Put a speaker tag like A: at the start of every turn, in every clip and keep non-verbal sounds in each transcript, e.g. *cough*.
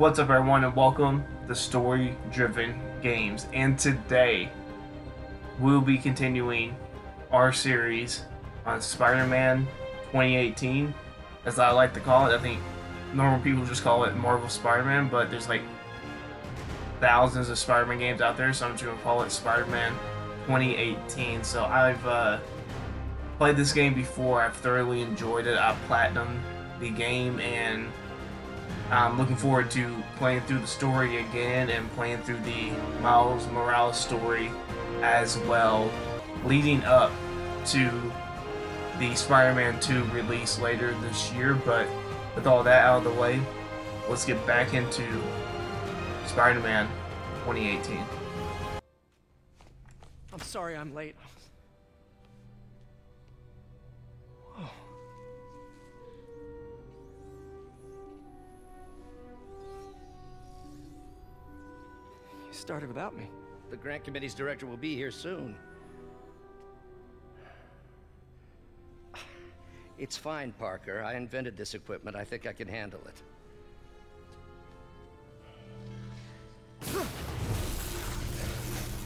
A: What's up, everyone, and welcome to Story Driven Games. And today, we'll be continuing our series on Spider Man 2018, as I like to call it. I think normal people just call it Marvel Spider Man, but there's like thousands of Spider Man games out there, so I'm just to call it Spider Man 2018. So I've uh, played this game before, I've thoroughly enjoyed it. I've platinumed the game, and I'm looking forward to playing through the story again and playing through the Miles Morales story as well, leading up to the Spider-Man 2 release later this year. But with all that out of the way, let's get back into Spider-Man 2018.
B: I'm sorry I'm late. Started without me.
C: The grant committee's director will be here soon. It's fine, Parker. I invented this equipment. I think I can handle it.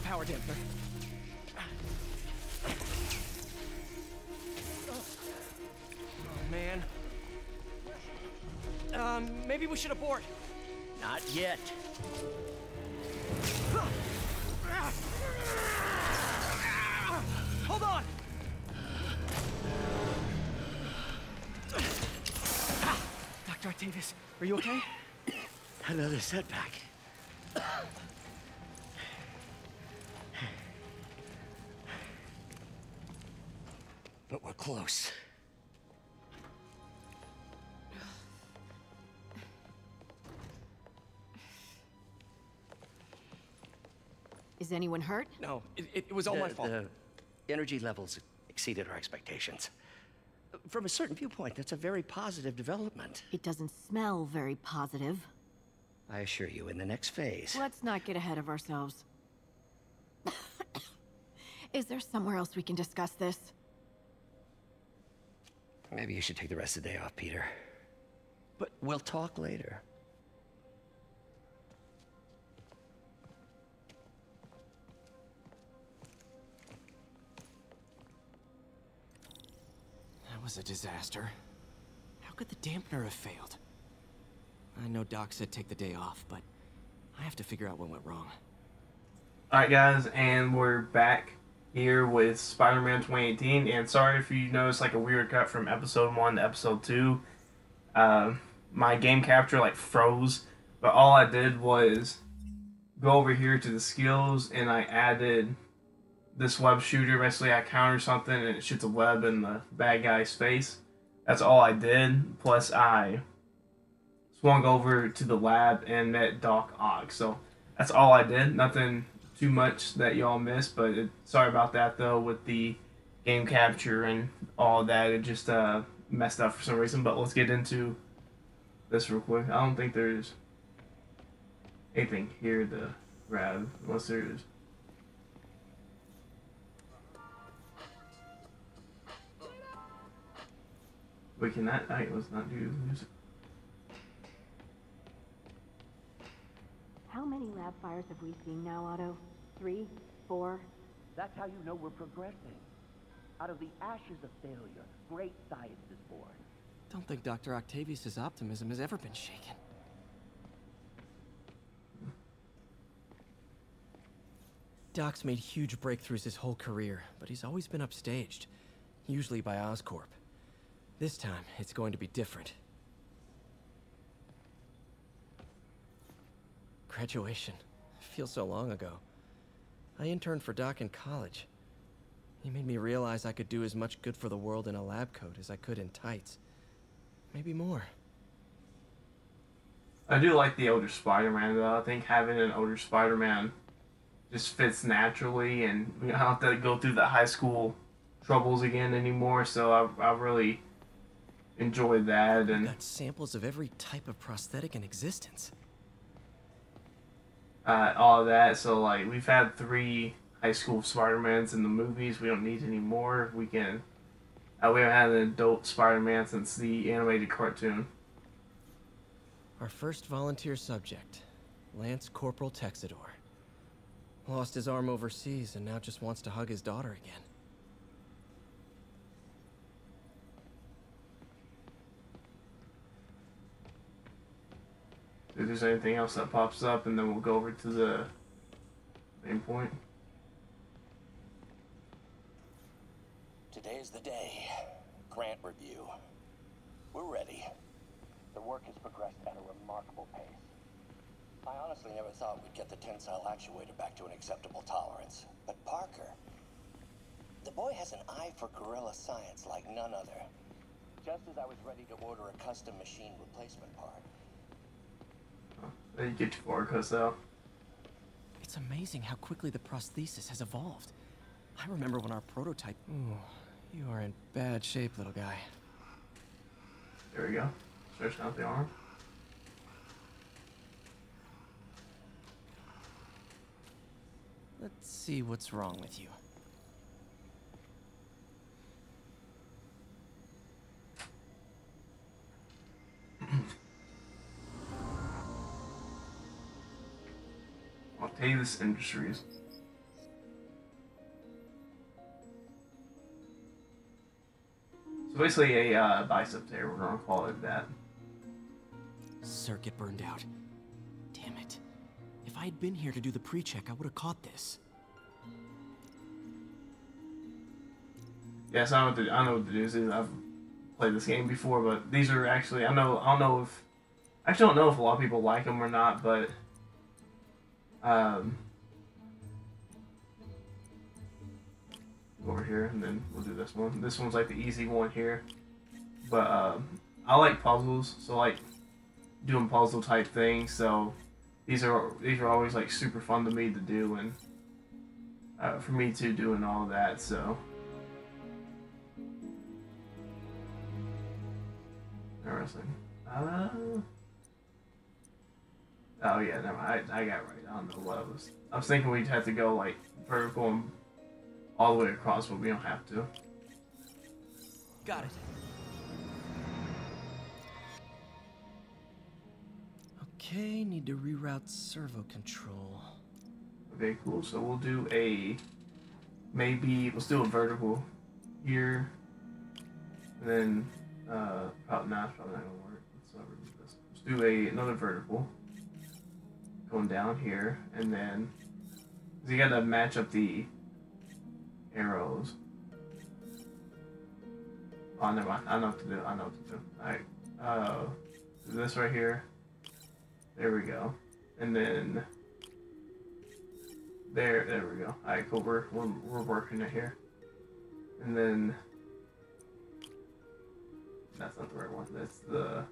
B: Power dampener. Oh, man. Um, maybe we should abort.
C: Not yet.
B: Are you okay? *coughs*
C: Another setback. But we're close.
D: Is anyone hurt?
B: No, it, it was all my fault.
C: The energy levels exceeded our expectations. From a certain viewpoint, that's a very positive development.
D: It doesn't smell very positive.
C: I assure you, in the next phase.
D: Let's not get ahead of ourselves. *coughs* Is there somewhere else we can discuss this?
C: Maybe you should take the rest of the day off, Peter.
B: But
C: We'll talk later.
B: Was a disaster. How could the dampener have failed? I know Doc said take the day off, but I have to figure out what went wrong.
A: Alright, guys, and we're back here with Spider Man 2018. And sorry if you notice like a weird cut from episode 1 to episode 2. Uh, my game capture like froze, but all I did was go over here to the skills and I added this web shooter. Basically, I counter something and it shoots a web in the bad guy's face. That's all I did. Plus, I swung over to the lab and met Doc Ock. So that's all I did. Nothing too much that y'all missed, but it, sorry about that though with the game capture and all that. It just uh, messed up for some reason. But let's get into this real quick. I don't think there's anything here to grab unless there's. Wait, can that? I let's not do the music.
D: How many lab fires have we seen now, Otto? Three? Four?
E: That's how you know we're progressing. Out of the ashes of failure, great science is born.
B: Don't think Dr. Octavius's optimism has ever been shaken. Doc's made huge breakthroughs his whole career, but he's always been upstaged, usually by Oscorp. This time, it's going to be different. Graduation. Feels so long ago. I interned for Doc in college. He made me realize I could do as much good for the world in a lab coat as I could in tights. Maybe more.
A: I do like the older Spider-Man though. I think having an older Spider-Man just fits naturally, and we don't have to go through the high school troubles again anymore. So I, I really enjoyed that, and
B: Got samples of every type of prosthetic in existence.
A: uh, all that. So like we've had three high school Spider-Mans in the movies. We don't need any more. We can. Uh, we haven't had an adult Spider-Man since the animated cartoon.
B: Our first volunteer subject, Lance Corporal Texidor. Lost his arm overseas and now just wants to hug his daughter again.
A: If there's anything else that pops up, and then we'll go over to the main point.
F: Today is the day. Grant review. We're ready. The work has progressed at a remarkable pace. I honestly never thought we'd get the tensile actuator back to an acceptable tolerance. But Parker, the boy has an eye for guerrilla science like none other. Just as I was ready to order a custom machine replacement part,
A: Then you get too far, cause though.
B: It's amazing how quickly the prosthesis has evolved. I remember when our prototype. Ooh, you are in bad shape, little guy.
A: There we go. Stretching out the arm.
B: Let's see what's wrong with you.
A: Octavius Industries. So basically a uh, bicep tear, we're gonna call it that.
B: Circuit burned out. Damn it. If I had been here to do the pre-check, I would have caught this.
A: Yes, I know what the, I know what the news is. I've played this game before, but these are actually I know I don't know if I actually don't know if a lot of people like them or not, but um, over here and then we'll do this one. This one's like the easy one here, but um, I like puzzles, so like doing puzzle type things. So these are these are always like super fun to me to do and uh, for me too doing all that. So. Interesting. Uh, oh yeah, never mind. I, I got right. I don't know what I was. I was thinking we'd have to go like vertical and all the way across, but we don't have to.
B: Got it. Okay, need to reroute servo control.
A: Okay, cool. So we'll do a maybe let's do a vertical here, and then uh, probably not. Probably not gonna work. Let's, remove this. Let's do a another vertical down here, and then you gotta match up the arrows. Oh, never mind. I know what to do. I know what to do. Alright. Uh, this right here. There we go. And then there, there we go. Alright, cool. We're, we're, we're working it here. And then that's not the right one. That's the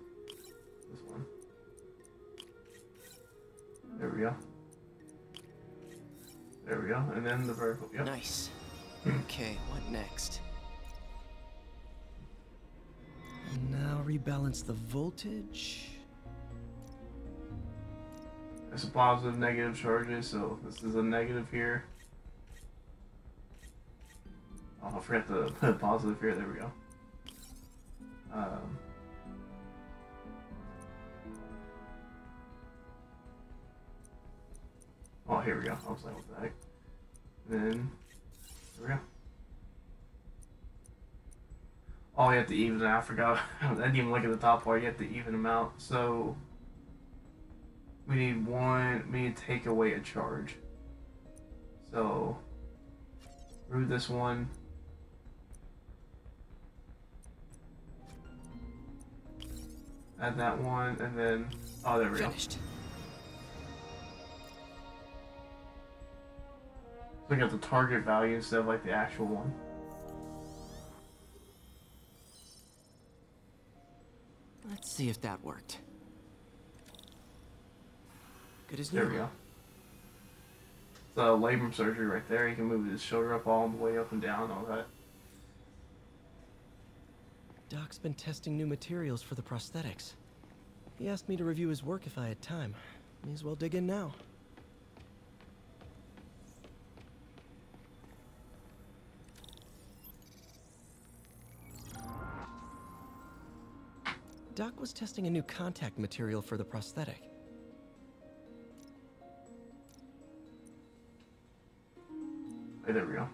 A: this one. There we go. There we go. And then the vertical. Yep.
B: Nice. Okay, what next? And now rebalance the voltage.
A: It's a positive, negative charges, so this is a negative here. Oh, I forgot to put a positive here. There we go. Um, oh, here we go. I was like, what the heck? Then, there we go. Oh, you have to even it out. I forgot. *laughs* I didn't even look at the top part. You have to even them out. So, we need one, we need to take away a charge. So, remove this one. Add that one, and then, oh, there we go. Look at the target value instead of like the actual one.
B: Let's see if that worked. Good as new.
A: There we go. So labrum surgery right there. He can move his shoulder up all the way up and down, all that.
B: Doc's been testing new materials for the prosthetics. He asked me to review his work if I had time. May as well dig in now. Doc was testing a new contact material for the prosthetic.
A: Hey, there we go.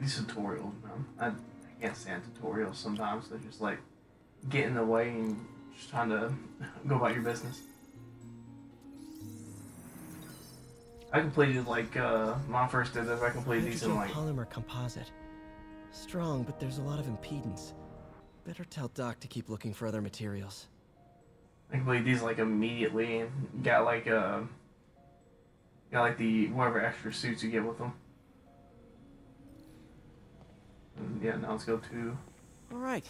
A: These tutorials, man. I, I can't stand tutorials sometimes. They just like get in the way and just trying to *laughs* go about your business. I completed like uh when I first did this, I completed these in like
B: polymer composite. Strong, but there's a lot of impedance. Better tell Doc to keep looking for other materials.
A: I completed these like immediately got like uh got like the whatever extra suits you get with them. And yeah, now let's go to
B: All right.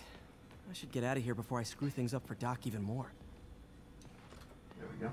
B: I should get out of here before I screw things up for Doc even more.
A: there we go.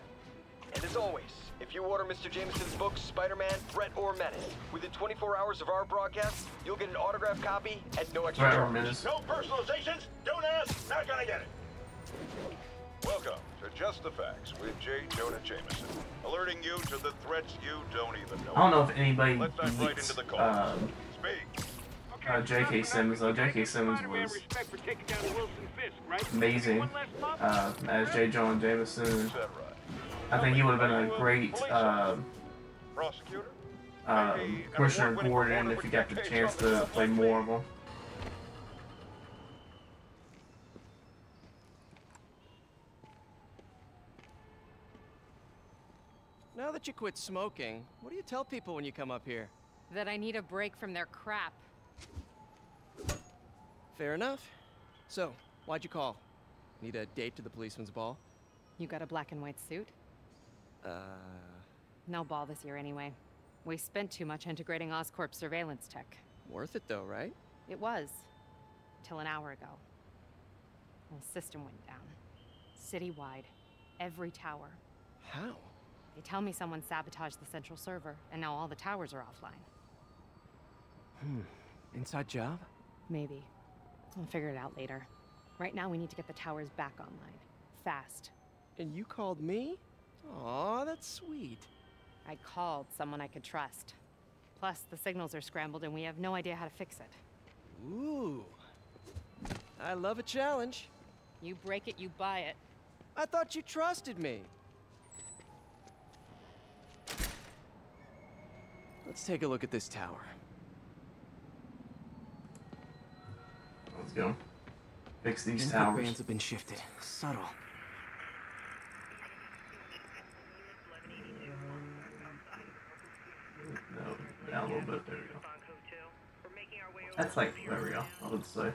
G: and as always, if you order Mr. Jameson's book, Spider-Man, Threat or Menace, within 24 hours of our broadcast, you'll get an autographed copy at no extra
A: Threat or
G: charge. No personalizations. Don't ask. Not gonna get it.
H: Welcome to Just the Facts with J. Jonah Jameson, alerting you to the threats you don't even know.
A: I don't know if anybody
H: Let's dive right into the call.
A: um,
H: Speak.
A: uh, J.K. Simmons though. J.K. Simmons was amazing uh, as J. Jonah Jameson.
H: Is that right?
A: I think he would have been a great uh,
H: Prosecutor?
A: uh, Commissioner Gordon if he got the chance to play more of them.
B: Now that you quit smoking, what do you tell people when you come up here?
I: That I need a break from their crap.
B: Fair enough. So, why'd you call? Need a date to the policeman's ball?
I: You got a black and white suit?
B: Uh,
I: No ball this year anyway. We spent too much integrating Oscorp surveillance tech.
B: worth it though, right?
I: It was. Till an hour ago. The system went down. Citywide. Every tower.
B: How?
I: They tell me someone sabotaged the central server, and now all the towers are offline.
B: Hmm. Inside job?
I: Maybe. I'll figure it out later. Right now, we need to get the towers back online. Fast.
B: And you called me? Aw, that's sweet.
I: I called someone I could trust. Plus, the signals are scrambled and we have no idea how to fix it.
B: Ooh. I love a challenge.
I: You break it, you buy it.
B: I thought you trusted me. Let's take a look at this tower.
A: Let's go. Fix these
B: Input
A: towers.
B: bands have been shifted. Subtle.
A: No, down a little bit. There we go. That's like there we go. I would say.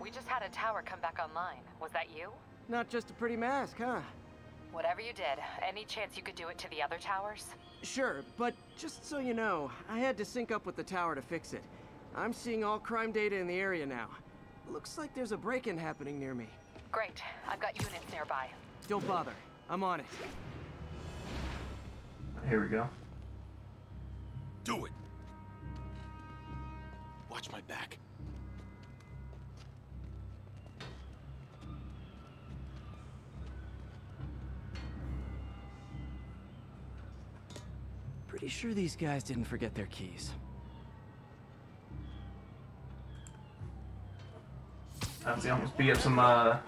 I: We just had a tower come back online. Was that you?
J: Not just a pretty mask, huh?
I: Whatever you did, any chance you could do it to the other towers?
J: Sure, but just so you know, I had to sync up with the tower to fix it. I'm seeing all crime data in the area now. Looks like there's a break-in happening near me.
I: Great. I've got units nearby.
J: Don't bother. I'm on it.
A: Here we go.
H: Do it. Watch my back.
B: Pretty sure these guys didn't forget their keys.
A: Obviously, almost beat up some uh,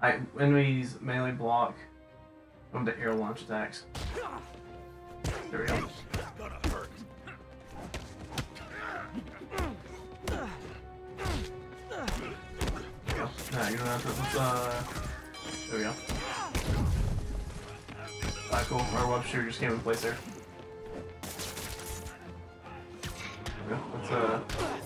A: I enemies melee block from the air launch attacks. There we go. Nah, you don't have to. Uh, there we go. Alright, cool. Our web shooter just came in place there. There we go. Let's, uh.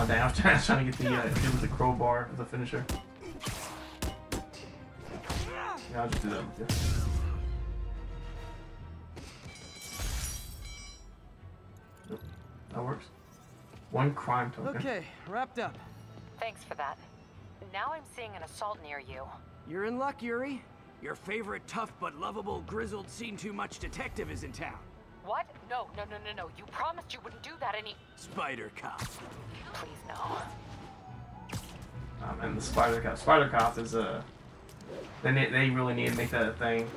A: Oh dang, I was trying, trying to get the uh, dude with the crowbar as a finisher. Yeah, I'll just do that with you. That works. One crime token.
B: Okay, wrapped up.
I: Thanks for that. Now I'm seeing an assault near you.
B: You're in luck, Yuri. Your favorite tough but lovable, grizzled, seen too much detective is in town.
I: What? No, no, no, no, no. You promised you wouldn't do that any-
B: Spider Cop.
I: Please, no.
A: Um, and the Spider Cop. Spider Cop is a. They they really need to make that a thing.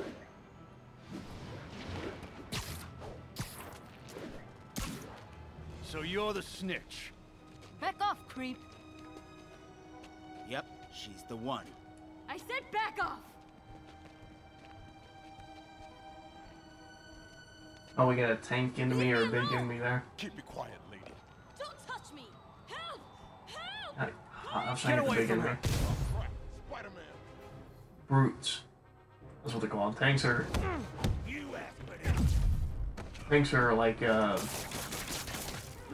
K: So you're the snitch.
L: Back off, creep.
M: Yep, she's the one.
L: I said back off!
A: Oh, we got a tank enemy or a big enemy there.
K: Keep it quiet, lady.
L: Don't touch me! Help! Help!
A: I, am was trying to get the big enemy.
K: Spider-Man.
A: Brutes. That's what they're called. Tanks are. Tanks are like uh,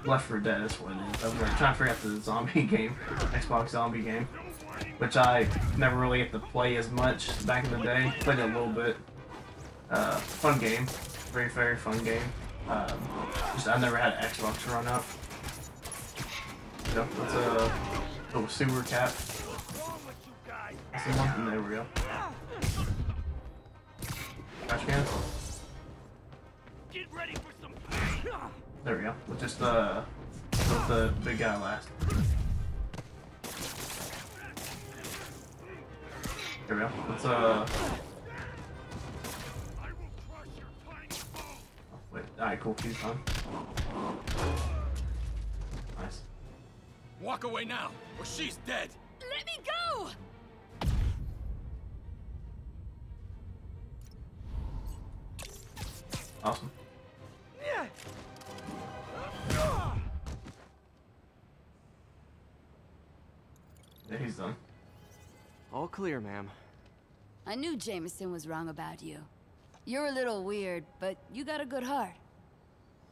A: Left 4 Dead is what it is. I'm trying to figure out the zombie *laughs* game, Xbox zombie game, which I never really get to play as much back in the day. Played it a little bit. Uh, fun game, very very fun game. Um, just I never had Xbox run up. Yep, that's a little sewer cap. That's the one. There we go. Trash can.
K: Get ready for some
A: There we go. We'll just uh, let the big guy last. There we go. Let's uh. Alright, cool. He's done. Nice.
K: Walk away now, or she's dead.
L: Let me go!
A: Awesome. Yeah, he's done.
B: All clear, ma'am.
L: I knew Jameson was wrong about you. You're a little weird, but you got a good heart.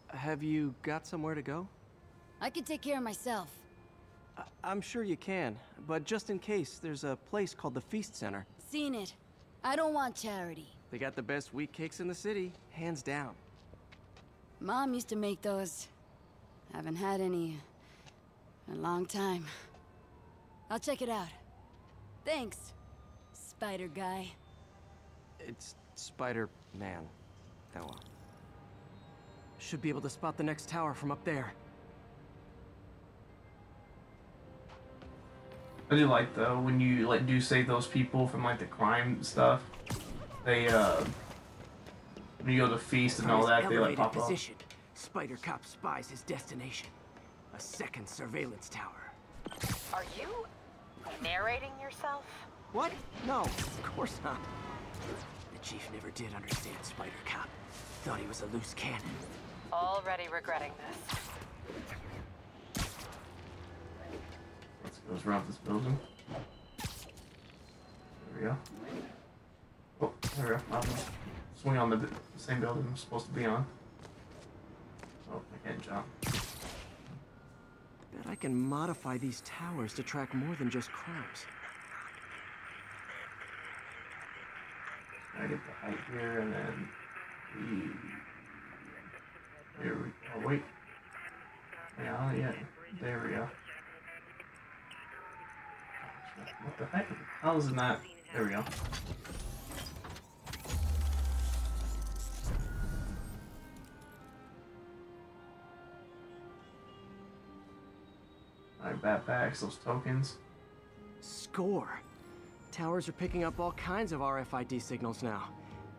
B: Have you got somewhere to go?
L: I can take care of myself.
B: I I'm sure you can, but just in case, there's a place called the Feast Center.
L: Seen it. I don't want charity.
B: They got the best wheat cakes in the city, hands down.
L: Mom used to make those. Haven't had any in a long time. I'll check it out. Thanks, Spider Guy.
B: It's Spider-Man. Oh well. Should be able to spot the next tower from up there.
A: I do like though when you like do save those people from like the crime stuff. They uh when you go to feast and all that, they like
B: elevated
A: pop up.
B: position, Spider Cop spies his destination. A second surveillance tower.
I: Are you narrating yourself?
B: What? No, of course not. The chief never did understand Spider Cop. Thought he was a loose cannon.
I: Already regretting this.
A: Let's go around this building. There we go. Oh, there we go. I'll swing on the b- same building I'm supposed to be on. Oh, I can't jump.
B: Bet I can modify these towers to track more than just crimes.
A: I get the height here and then the here we oh wait. Yeah, not yet. There we go. What the heck? How is it not? There we go. Alright, backpacks, those tokens.
B: Score. Towers are picking up all kinds of RFID signals now,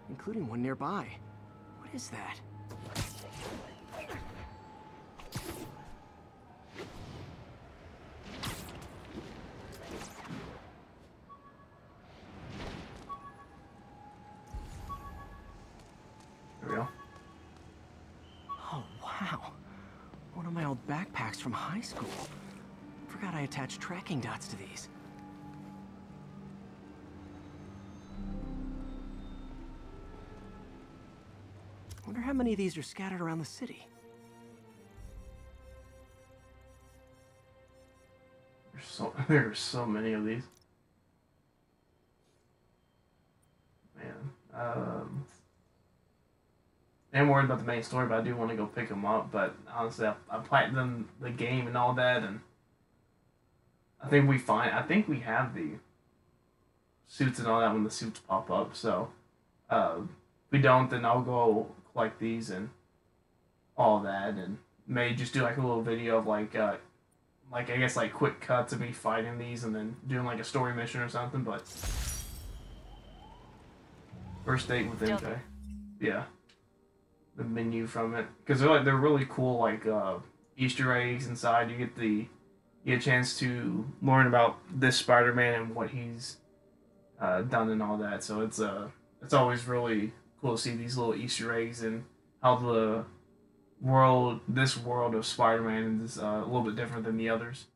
B: including one nearby. What is that?
J: High school. Forgot I attached tracking dots to these. Wonder how many of these are scattered around the city.
A: There's so *laughs* there's so many of these. Man, um, I'm worried about the main story, but I do want to go pick them up. But honestly, I, I played them the game and all that, and I think we find I think we have the suits and all that when the suits pop up. So, uh, if we don't, then I'll go collect these and all that, and may just do like a little video of like uh, like I guess like quick cuts of me fighting these and then doing like a story mission or something. But first date with MJ, yeah, the menu from it because they're like they're really cool like uh, Easter eggs inside. You get the you get a chance to learn about this Spider-Man and what he's uh, done and all that. So it's uh it's always really cool to see these little Easter eggs and how the world, this world of Spider-Man is uh, a little bit different than the others.